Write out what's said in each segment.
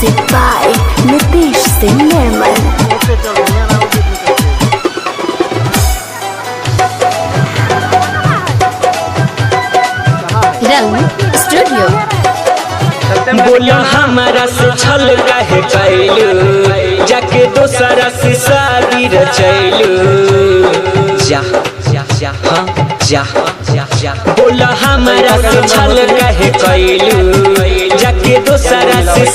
By Nitish Singh Nirmal. Rang Studio. बोला हमारा से छल काहे कैलू जाके दोसरा से शादी रचैलू जा जा जा हाँ जा जा जा बोला हमारा से छल काहे कैलू जाके दोसरा से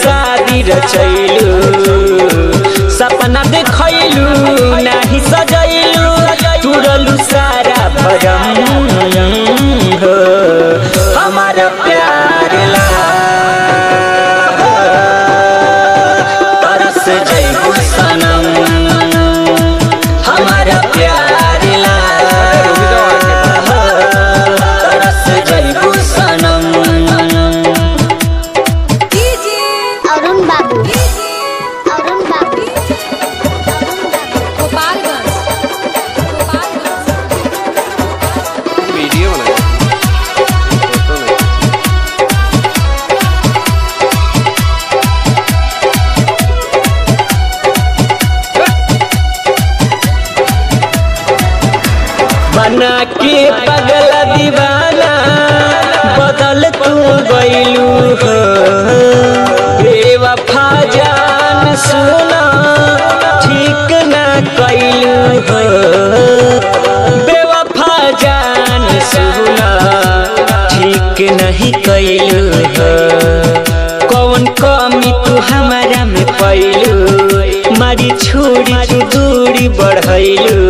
रचैलू। वीडियो बनाया फ़ोटो नहीं बना के पगला ठीक नहीं कैलू कौन कमी तू हमारा में पैलू मारी छोड़ी दूरी बढ़ैलू